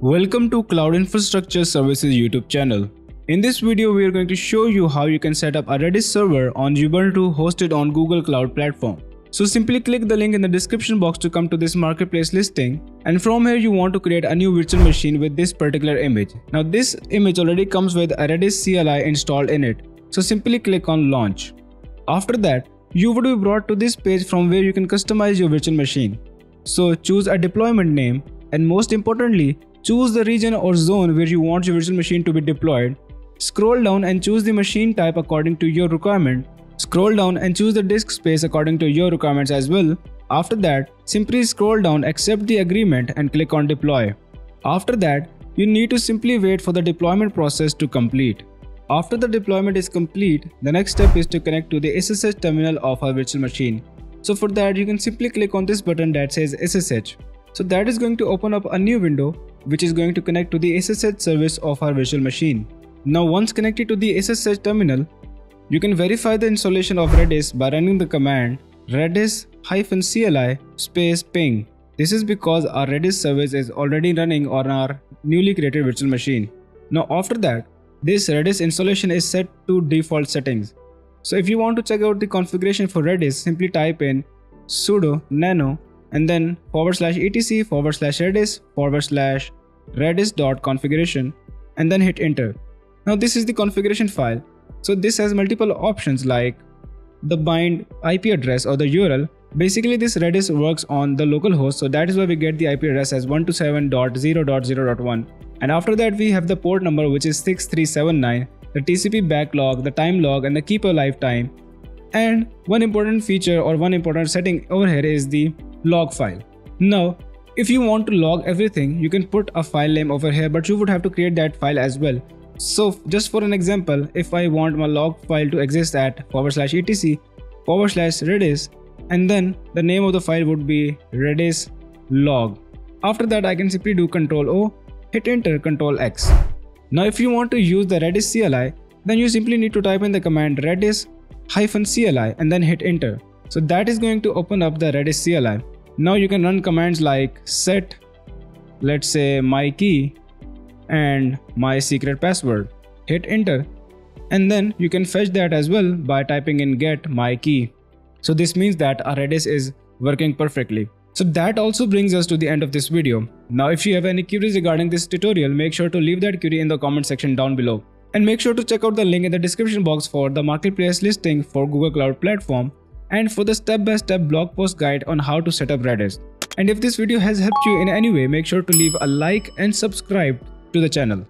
Welcome to Cloud Infrastructure Services YouTube channel. In this video, we are going to show you how you can set up a Redis server on Ubuntu hosted on Google Cloud Platform. So simply click the link in the description box to come to this marketplace listing and from here you want to create a new virtual machine with this particular image. Now this image already comes with a Redis CLI installed in it. So simply click on launch. After that, you would be brought to this page from where you can customize your virtual machine. So choose a deployment name and most importantly, choose the region or zone where you want your virtual machine to be deployed. Scroll down and choose the machine type according to your requirement Scroll down and choose the disk space according to your requirements as well. After that, simply scroll down, accept the agreement and click on deploy. After that, you need to simply wait for the deployment process to complete. After the deployment is complete, the next step is to connect to the SSH terminal of our virtual machine. So for that, you can simply click on this button that says SSH. So that is going to open up a new window which is going to connect to the SSH service of our virtual machine. Now once connected to the SSH terminal, you can verify the installation of Redis by running the command redis-cli space ping. This is because our Redis service is already running on our newly created virtual machine. Now after that, this Redis installation is set to default settings. So if you want to check out the configuration for Redis, simply type in sudo nano and then forward slash etc forward slash redis forward slash redis dot configuration and then hit enter. Now this is the configuration file so this has multiple options like the bind IP address or the URL. Basically this Redis works on the local host so that is why we get the IP address as 127.0.0.1 and after that we have the port number which is 6379, the TCP backlog, the time log and the keeper lifetime. And one important feature or one important setting over here is the log file. Now if you want to log everything you can put a file name over here but you would have to create that file as well so just for an example, if I want my log file to exist at forward slash etc forward slash redis and then the name of the file would be redis log. After that I can simply do Ctrl O, hit enter Ctrl X. Now if you want to use the redis CLI, then you simply need to type in the command redis hyphen CLI and then hit enter. So that is going to open up the redis CLI. Now you can run commands like set let's say my key and my secret password. Hit enter and then you can fetch that as well by typing in get my key. So this means that our Redis is working perfectly. So that also brings us to the end of this video. Now if you have any queries regarding this tutorial, make sure to leave that query in the comment section down below. And make sure to check out the link in the description box for the marketplace listing for Google Cloud Platform and for the step-by-step -step blog post guide on how to set up Redis. And if this video has helped you in any way, make sure to leave a like and subscribe to the channel.